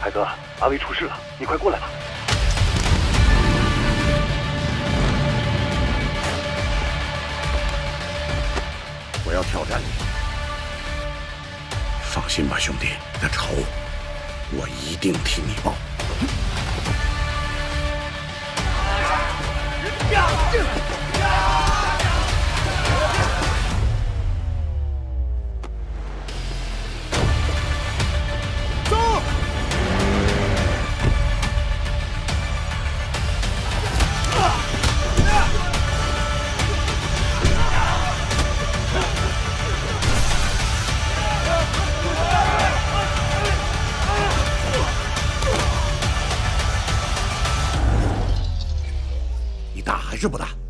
海哥阿威出事了你快过来吧。我要挑战你。放心吧兄弟你的仇我一定替你报。你打还是不打？